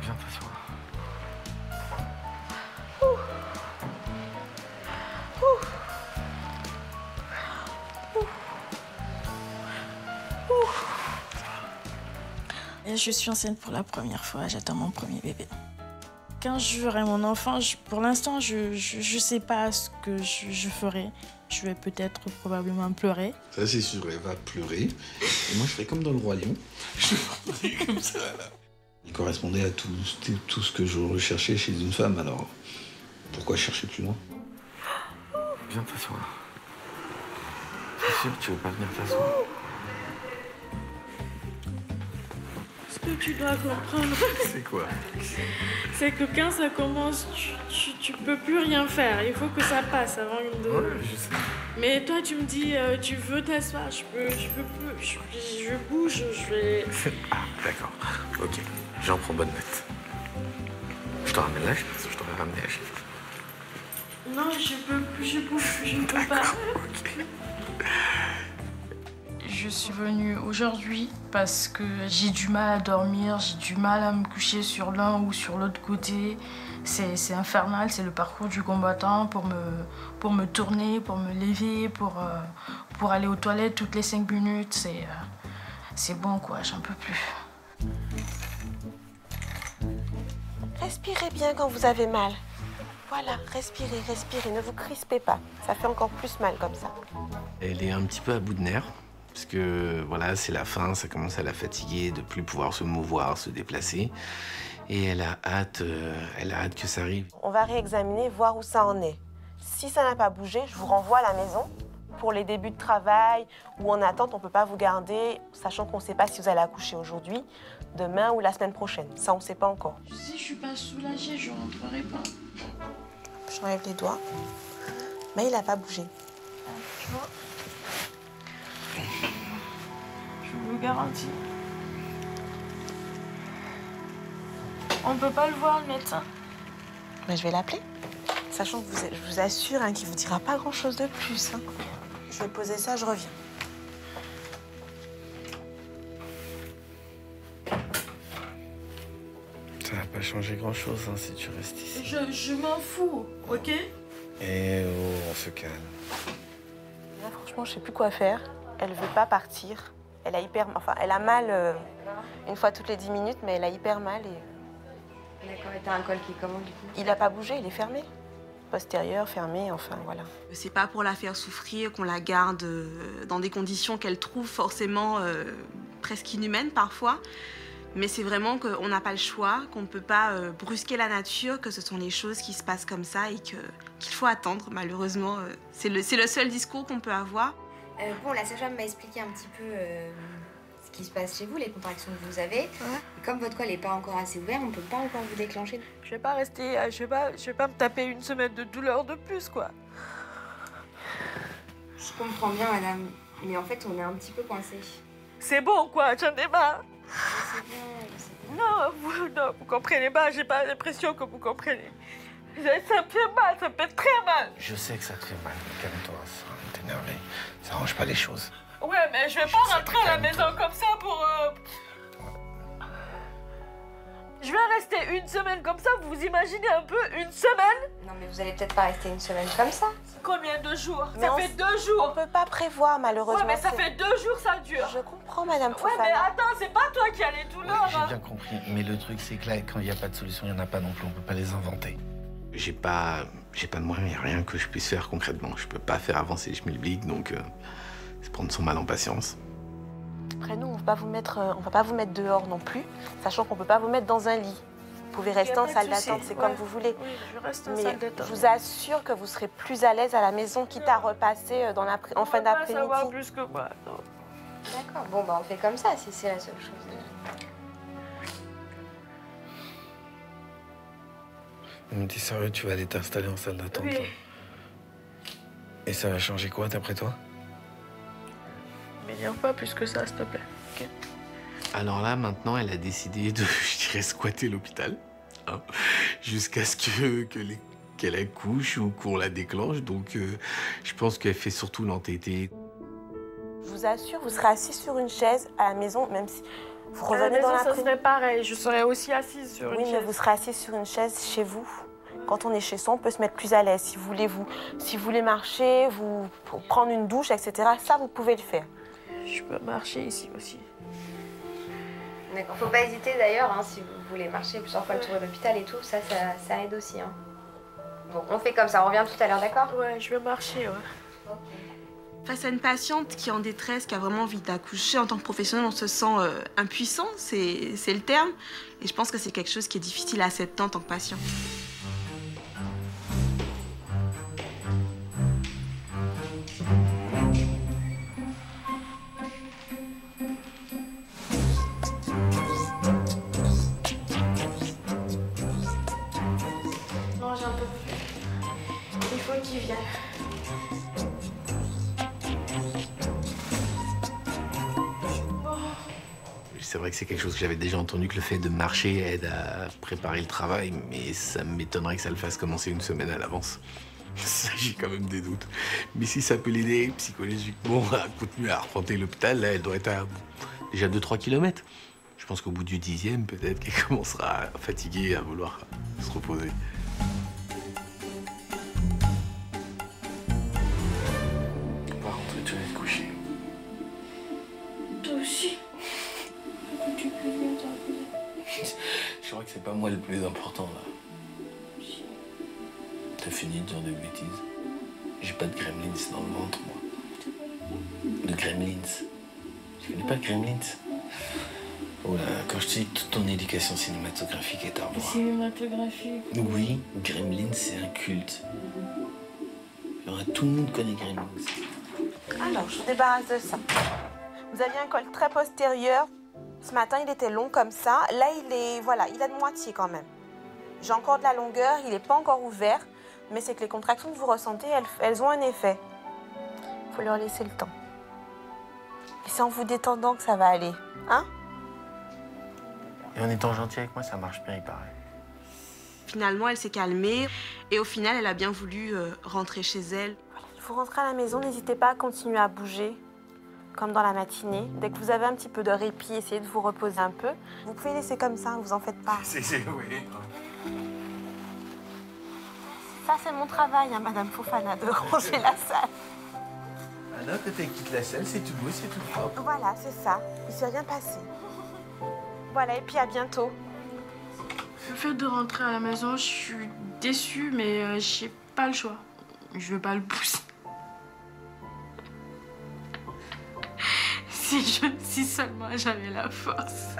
Viens t'asseoir. Je suis enceinte pour la première fois, j'attends mon premier bébé. Quand j'aurai mon enfant, pour l'instant, je ne sais pas ce que je ferai. Je vais peut-être probablement pleurer. Ça, c'est sûr, elle va pleurer. Et moi, je ferai comme dans le Roi Lion. Je ferai comme ça, là. Il correspondait à tout, tout- tout ce que je recherchais chez une femme, alors pourquoi chercher plus loin Viens t'asseoir. C'est sûr que tu veux pas venir t'asseoir Ce que tu dois comprendre, C'est quoi c'est que quand ça commence, tu, tu, tu peux plus rien faire. Il faut que ça passe avant de... Ouais, je sais. Mais toi, tu me dis, euh, tu veux t'asseoir, je peux, je peux plus, je, je bouge, je vais... Ah, d'accord. Ok, j'en prends bonne note. Je te ramène la chaise, je t'aurais ramené la chaise. Non, je peux plus, je bouge, je ne peux pas. Je suis venue aujourd'hui parce que j'ai du mal à dormir, j'ai du mal à me coucher sur l'un ou sur l'autre côté. C'est c'est infernal, c'est le parcours du combattant pour me, pour me tourner, pour me lever, pour, euh, pour aller aux toilettes toutes les cinq minutes. C'est euh, c'est bon quoi, j'en peux plus. Respirez bien quand vous avez mal. Voilà, respirez, respirez, ne vous crispez pas. Ça fait encore plus mal comme ça. Elle est un petit peu à bout de nerfs. Parce que voilà, c'est la fin, ça commence à la fatiguer de plus pouvoir se mouvoir, se déplacer. Et elle a hâte, euh, elle a hâte que ça arrive. On va réexaminer, voir où ça en est. Si ça n'a pas bougé, je vous renvoie à la maison. Pour les débuts de travail ou en attente, on ne peut pas vous garder, sachant qu'on ne sait pas si vous allez accoucher aujourd'hui, demain ou la semaine prochaine. Ça, on ne sait pas encore. Si je suis pas soulagée, je rentrerai pas. J'enlève les doigts. Mais il n'a pas bougé. Tu vois? Je vous le garantis. On peut pas le voir, le médecin. Mais je vais l'appeler. Sachant que vous, je vous assure hein, qu'il ne vous dira pas grand-chose de plus. hein. Je vais poser ça, je reviens. Ça va pas changer grand chose si tu restes ici. Je, je m'en fous, ok? Eh oh, on se calme. Là, franchement, je sais plus quoi faire. Elle veut pas partir. Elle a hyper, enfin, elle a mal euh, une fois toutes les 10 minutes, mais elle a hyper mal et D'accord, et t'as un col qui est comment du coup? il n'a pas bougé, il est fermé. Postérieur, fermé, enfin voilà. C'est pas pour la faire souffrir qu'on la garde euh, dans des conditions qu'elle trouve forcément euh, presque inhumaines parfois. Mais c'est vraiment qu'on n'a pas le choix, qu'on ne peut pas euh, brusquer la nature, que ce sont les choses qui se passent comme ça et qu'il faut attendre, malheureusement. euh, c'est le, c'est le seul discours qu'on peut avoir. Euh, Bon, la sage-femme m'a expliqué un petit peu euh, ce qui se passe chez vous, les contractions que vous avez. Comme votre col n'est pas encore assez ouvert, on ne peut pas encore vous déclencher. Je vais pas rester, euh, je vais pas, je vais pas me taper une semaine de douleur de plus, quoi. Je comprends bien, madame, mais en fait, on est un petit peu coincé. C'est bon, quoi, j'en ai marre. Non, vous, non, vous comprenez pas, j'ai pas l'impression que vous comprenez. Ça me fait mal, ça me fait très mal. Je sais que ça te fait mal, calme-toi, énervé. Ça arrange pas les choses. Ouais, mais je vais pas rentrer à la maison comme ça pour. euh, Je vais rester une semaine comme ça, vous imaginez un peu une semaine? Non, mais vous allez peut-être pas rester une semaine comme ça. Combien de jours? Mais Ça on fait deux On jours. peut pas prévoir, malheureusement. Ouais, mais ça fait deux jours ça dure. Je comprends, Madame Ouais, mais attends, c'est pas toi qui as les douleurs. J'ai hein. bien compris, mais le truc c'est que là, quand il n'y a pas de solution, il n'y en a pas non plus, on peut pas les inventer. J'ai pas, j'ai pas de moyens, il n'y a rien que je puisse faire concrètement. Je peux pas faire avancer schmilblick, donc euh, c'est prendre son mal en patience. Après, nous, on va pas vous mettre, euh, on va pas vous mettre dehors non plus, sachant qu'on peut pas vous mettre dans un lit. Vous pouvez rester en salle d'attente, c'est ouais. comme vous voulez. Oui, je reste en Mais salle je vous assure que vous serez plus à l'aise à la maison, quitte à repasser euh, dans en fin On d'après-midi. plus que moi. D'accord, bon, bah on fait comme ça si c'est la seule chose. Mais t'es sérieux, tu vas aller t'installer en salle d'attente Oui. Et ça va changer quoi d'après toi? M'énerve pas plus que ça, s'il te plaît. Alors là, maintenant, elle a décidé de, je dirais, squatter l'hôpital. hein, Jusqu'à ce que, que les- qu'elle accouche ou qu'on la déclenche. Donc, euh, je pense qu'elle fait surtout l'entêter. vous assure, vous serez assis sur une chaise à la maison, même si vous revenez dans la ça serait pareil, je serais aussi assise sur une chaise. Oui, mais vous serez assis sur une chaise chez vous. Quand on est chez soi, on peut se mettre plus à l'aise. Si vous voulez, vous, si vous voulez marcher, vous prendre une douche, etc., ça, vous pouvez le faire. Je peux marcher ici aussi. D'accord. Faut pas hésiter d'ailleurs, hein, si vous voulez marcher plusieurs fois le tour de l'hôpital et tout, ça, ça, aide aussi. Hein. Bon, on fait comme ça, on revient tout à l'heure, d'accord? Ouais, je vais marcher, ouais. Face à une patiente qui est en détresse, qui a vraiment envie d'accoucher, en tant que professionnel, on se sent euh, impuissant, c'est le terme. Et je pense que c'est quelque chose qui est difficile à accepter en tant que patient. C'est vrai que c'est quelque chose que j'avais déjà entendu, que le fait de marcher aide à préparer le travail, mais ça m'étonnerait que ça le fasse commencer une semaine à l'avance. J'ai quand même des doutes. Mais si ça peut l'aider psychologiquement à continuer à arpenter l'hôpital, là, elle doit être à déjà 2-3 km. Je pense qu'au bout du dixième, peut-être qu'elle commencera à fatiguer, à vouloir se reposer. C'est pas moi le plus important là. T'as fini de dire des bêtises J'ai pas de gremlins dans le ventre, moi. De gremlins. Tu connais pas de gremlins Oh là, quand je te dis que toute ton éducation cinématographique est à revoir. Cinématographique Oui, Gremlins, c'est un culte. tout le monde connaît Gremlins. Alors, je vous débarrasse de ça. Vous aviez un col très postérieur, ce matin, il était long comme ça. Là, il est, voilà, il a de moitié quand même. J'ai encore de la longueur, il n'est pas encore ouvert, mais c'est que les contractions que vous ressentez, elles, ont un effet. Il faut leur laisser le temps. Et c'est en vous détendant que ça va aller, hein? Et en étant gentil avec moi, ça marche bien, il paraît. Finalement, elle s'est calmée et au final, elle a bien voulu euh, rentrer chez elle. Il faut rentrer à la maison, n'hésitez pas à continuer à bouger comme dans la matinée. Dès que vous avez un petit peu de répit, essayez de vous reposer un peu. Vous pouvez laisser comme ça, vous en faites pas. C'est, oui. Ça, c'est mon travail, hein, Madame Fofana, de ranger la salle. Anna, quand elle quitte la salle, c'est tout beau, c'est tout propre. Voilà, c'est ça. Il s'est rien passé. Voilà, et puis à bientôt. Le fait de rentrer à la maison, je suis déçue, mais euh, j'ai pas le choix. Je veux pas le pousser. Si, seulement j'avais la force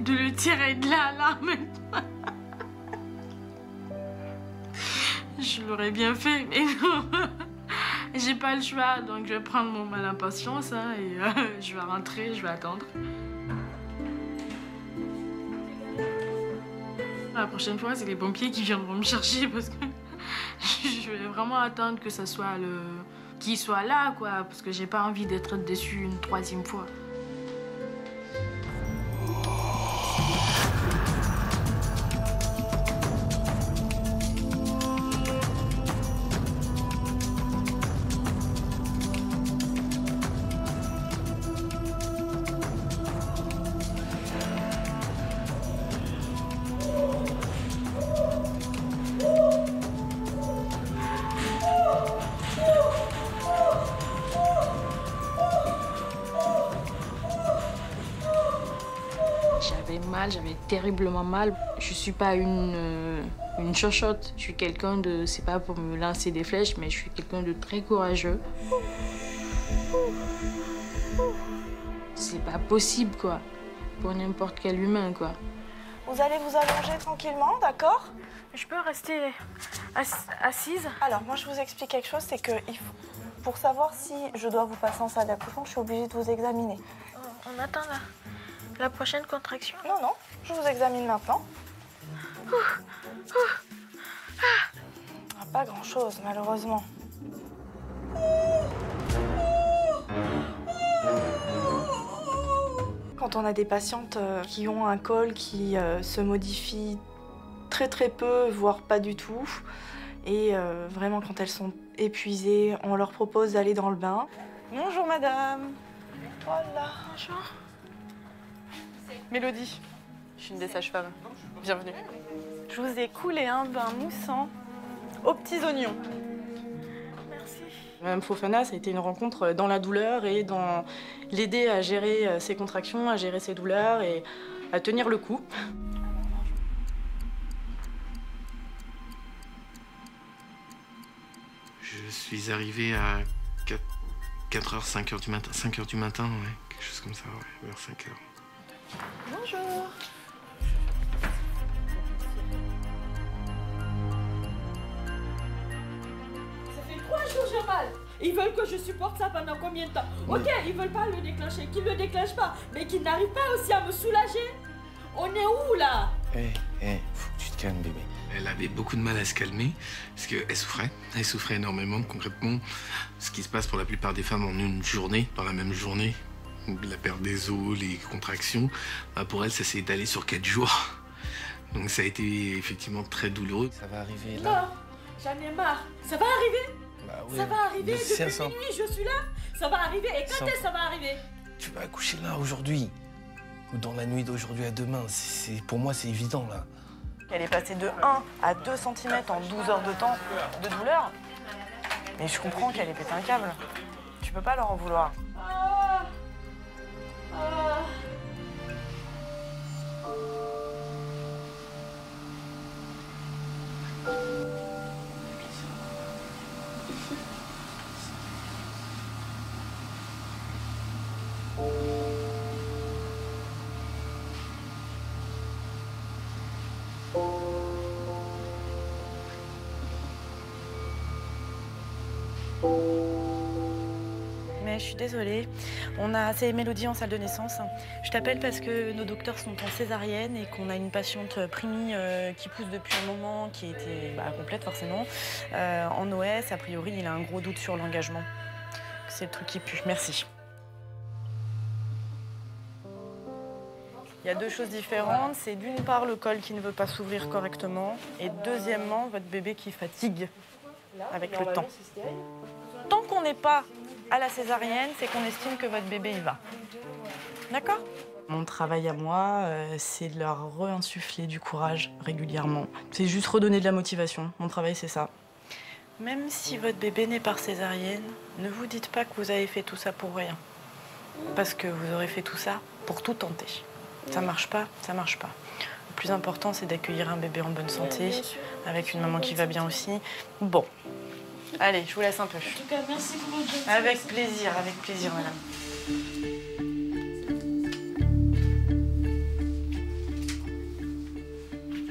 de le tirer de là, là, maintenant. Je l'aurais bien fait, mais non. J'ai pas le choix, donc je vais prendre mon mal impatience hein, et euh, je vais rentrer, je vais attendre. La prochaine fois, c'est les pompiers qui viendront me chercher parce que je vais vraiment attendre que ça soit le qu'il soit là, quoi, parce que j'ai pas envie d'être déçue une troisième fois. Terriblement mal. Je suis pas une, euh, une chochotte, je suis quelqu'un de, c'est pas pour me lancer des flèches, mais je suis quelqu'un de très courageux. C'est pas possible, quoi, pour n'importe quel humain, quoi. Vous allez vous allonger tranquillement, d'accord? Je peux rester assise? Alors, moi, je vous explique quelque chose, c'est que pour savoir si je dois vous passer en salle d'accouchement, je suis obligée de vous examiner. On attend là. La prochaine contraction Non, non, je vous examine maintenant. Ah, pas grand-chose, malheureusement. Quand on a des patientes euh, qui ont un col qui euh, se modifie très très peu, voire pas du tout, et euh, vraiment quand elles sont épuisées, on leur propose d'aller dans le bain. Bonjour madame. Voilà. Bonjour. Mélodie, je suis une des sages-femmes. Bienvenue. Je vous ai coulé un bain moussant aux petits oignons. Merci. Madame Fofana, ça a été une rencontre dans la douleur et dans l'aider à gérer euh, ses contractions, à gérer ses douleurs et à tenir le coup. Je suis arrivé à 4, 4h, 5h du matin. 5h du matin, ouais. Quelque chose comme ça, ouais, vers 5h. Bonjour. Ça fait trois jours j'ai mal. Ils veulent que je supporte ça pendant combien de temps Ok, ils veulent pas le déclencher, qu'ils le déclenchent pas, mais qu'ils n'arrivent pas aussi à me soulager. On est où là? Hé, hé, faut que tu te calmes, bébé. Elle avait beaucoup de mal à se calmer parce qu'elle souffrait. Elle souffrait énormément. Concrètement, ce qui se passe pour la plupart des femmes en une journée, dans la même journée, la perte des os, les contractions, bah, pour elle, ça s'est étalé sur quatre jours. Donc ça a été effectivement très douloureux. Ça va arriver Non, là. j'en ai marre. Ça va arriver Bah oui, Ça va arriver Depuis minuit, je suis là. Ça va arriver. Et quand Ça- est-ce que ça va arriver Tu vas accoucher là aujourd'hui. Ou dans la nuit d'aujourd'hui à demain. C'est- pour moi, c'est évident là. Elle est passée de 1 à 2 cm en 12 heures de temps de douleur. Mais je comprends qu'elle ait pété un câble. Tu peux pas leur en vouloir. Ah. Ah. suis désolée. On a assez Mélodie en salle de naissance. Je t'appelle parce que nos docteurs sont en césarienne et qu'on a une patiente Primi euh, qui pousse depuis un moment, qui était bah, complète forcément. Euh, en OS, a priori, il a un gros doute sur l'engagement. C'est le truc qui pue. Merci. Il y a deux choses différentes. C'est d'une part le col qui ne veut pas s'ouvrir correctement et deuxièmement votre bébé qui fatigue avec le temps. Tant qu'on n'est pas à la césarienne, c'est qu'on estime que votre bébé y va. D'accord? Mon travail à moi, euh, c'est de leur réinsuffler du courage régulièrement. C'est juste redonner de la motivation. Mon travail, c'est ça. Même si votre bébé n'est pas césarienne, ne vous dites pas que vous avez fait tout ça pour rien. Parce que vous aurez fait tout ça pour tout tenter. Ça marche pas, ça marche pas. Le plus important, c'est d'accueillir un bébé en bonne santé, avec une maman qui va bien aussi. Bon. Allez, je vous laisse un peu. En tout cas, merci pour votre gentillesse. Avec plaisir, avec plaisir, madame.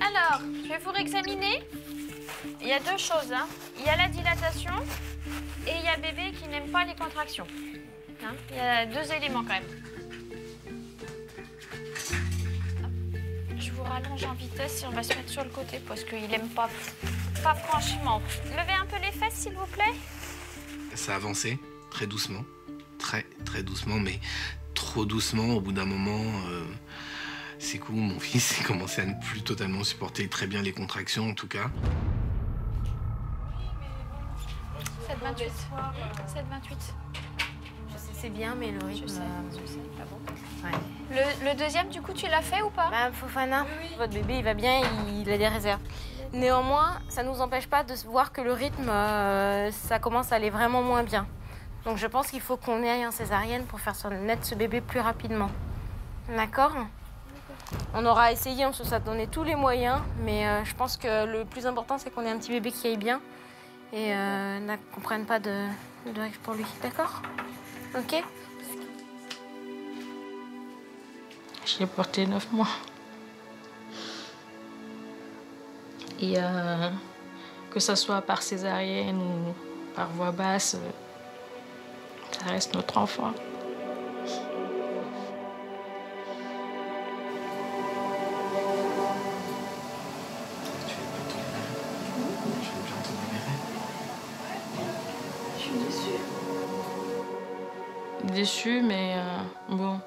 Alors, je vais vous réexaminer. Il y a deux choses. hein. Il y a la dilatation et il y a bébé qui n'aime pas les contractions. Hein, Il y a deux éléments quand même. Je vous rallonge en vitesse et on va se mettre sur le côté parce qu'il n'aime pas, pas franchement. Levez un peu les fesses s'il vous plaît. Ça avançait très doucement, très très doucement, mais trop doucement. Au bout d'un moment, euh, c'est cool. Mon fils a commencé à ne plus totalement supporter très bien les contractions, en tout cas. 7,28. 7,28. Je sais, c'est bien, mais le rythme. Je sais, euh, je sais. Ah bon ouais. Le, le deuxième, du coup, tu l'as fait ou pas? Fofana, votre bébé, il va bien, il, a des réserves. Néanmoins, ça ne nous empêche pas de voir que le rythme, euh, ça commence à aller vraiment moins bien. Donc je pense qu'il faut qu'on aille en césarienne pour faire naître ce bébé plus rapidement. D'accord? On aura essayé, on se soit donné tous les moyens, mais euh, je pense que le plus important, c'est qu'on ait un petit bébé qui aille bien et euh, qu'on prenne pas de, de risque pour lui. D'accord? Ok? Je l'ai porté neuf mois. Et euh, que ce soit par césarienne ou par voie basse, euh, ça reste notre enfant. Déçue. Mais euh, bon.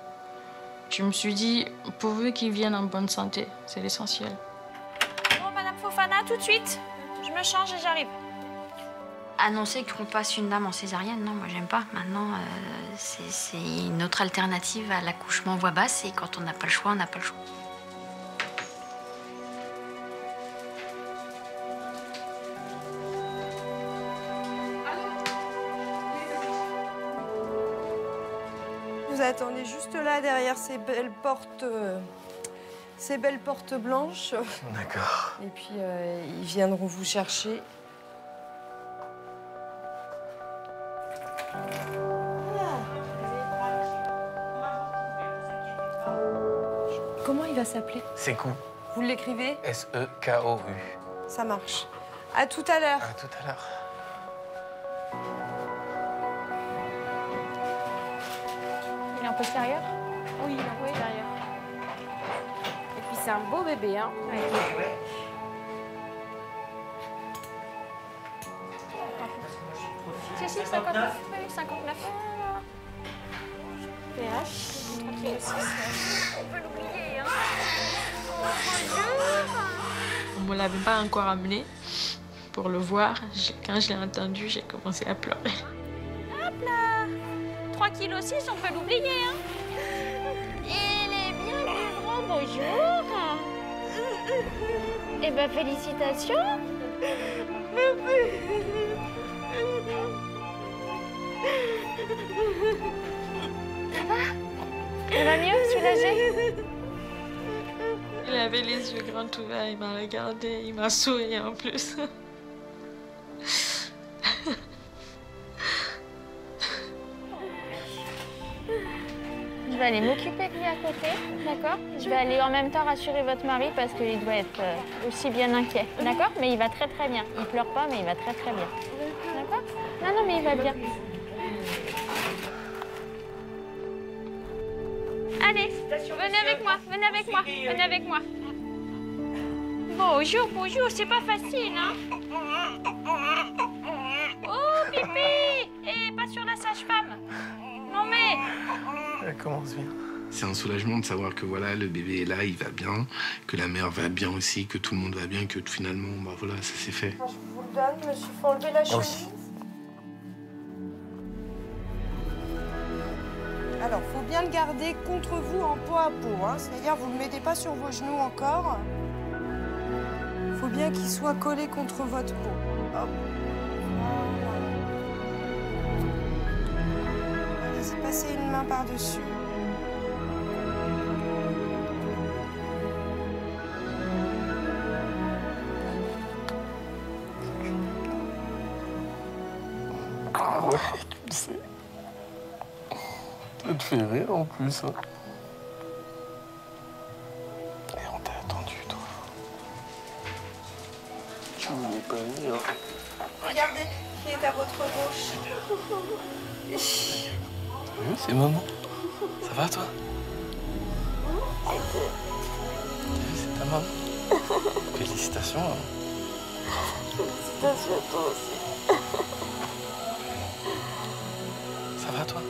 Je me suis dit, pourvu qu'il vienne en bonne santé, c'est l'essentiel. Tout de suite. Je me change et j'arrive. annoncer qu'on passe une dame en césarienne, non, moi j'aime pas. Maintenant, euh, c'est une autre alternative à l'accouchement voix basse et quand on n'a pas le choix, on n'a pas le choix. Vous attendez juste là derrière ces belles portes, euh, ces belles portes blanches. D'accord. Et puis euh, ils viendront vous chercher. Comment il va s'appeler? C'est cool. Vous l'écrivez? S-E-K-O-U. Ça marche. À tout à l'heure. À tout à l'heure. Il est un peu sérieux Oui, il est c'est un beau bébé, hein Si, si, 59. Oui, 59. PH. On peut l'oublier, hein. On me l'avait pas encore amené pour le voir. Quand je l'ai entendu, j'ai commencé à pleurer. Hop là 3 kg 6, on peut l'oublier, hein. Bonjour. Eh ben, félicitations. Ça va Ça va mieux, soulagé Il avait les yeux grands ouverts, il m'a regardé, il m'a souri en plus. Vais aller m'occuper de lui à côté, d'accord? Je vais aller en même temps rassurer votre mari parce qu'il doit être euh, aussi bien inquiet, d'accord? Mais il va très très bien. Il pleure pas, mais il va très très bien. D'accord? Non, non, mais il va bien. Allez, venez avec moi, venez avec moi, venez avec moi. Bonjour, bonjour, c'est pas facile, hein? Oh, pipi Et pas sur la sage-femme Non mais Elle commence bien. C'est un soulagement de savoir que voilà, le bébé est là, il va bien, que la mère va bien aussi, que tout le monde va bien, que finalement, bah voilà, ça s'est fait. Je vous le donne, monsieur. Faut enlever la chemise. Alors, faut bien le garder contre vous en peau à peau. Hein. C'est-à-dire, vous ne le mettez pas sur vos genoux encore. faut bien qu'il soit collé contre votre peau. Hop. Passez une main par-dessus. Ah ouais, tu le sais. Ça te fait rire en plus. hein. Et on t'a attendu, toi. Tu voulais pas venir. Regardez qui est à votre gauche. Vu, c'est maman. Ça va, toi T'as vu, c'est ta maman. Félicitations. hein. Félicitations à toi aussi. Ça va, toi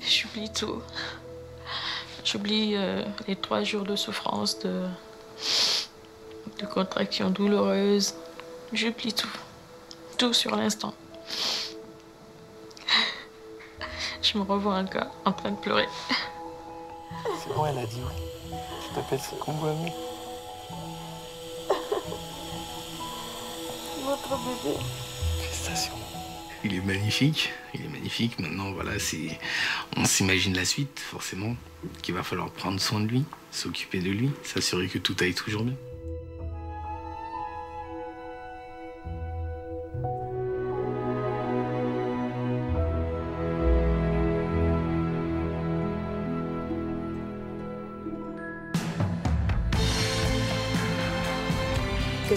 J'oublie tout. J'oublie euh, les trois jours de souffrance, de, de contractions douloureuses. J'oublie tout. Tout sur l'instant. Je me revois encore en train de pleurer. C'est bon, elle a dit oui. Tu t'appelles Sekombwami. Votre bébé. Félicitations. Il est magnifique, il est magnifique. Maintenant, voilà, c'est, on s'imagine la suite, forcément, qu'il va falloir prendre soin de lui, s'occuper de lui, s'assurer que tout aille toujours bien.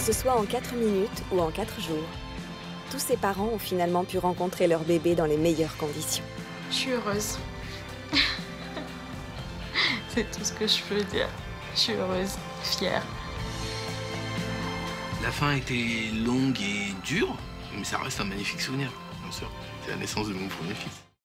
Ce soit en 4 minutes ou en 4 jours, tous ces parents ont finalement pu rencontrer leur bébé dans les meilleures conditions. Je suis heureuse. C'est tout ce que je peux dire. Je suis heureuse, fière. La fin a été longue et dure, mais ça reste un magnifique souvenir, bien sûr. C'est la naissance de mon premier fils.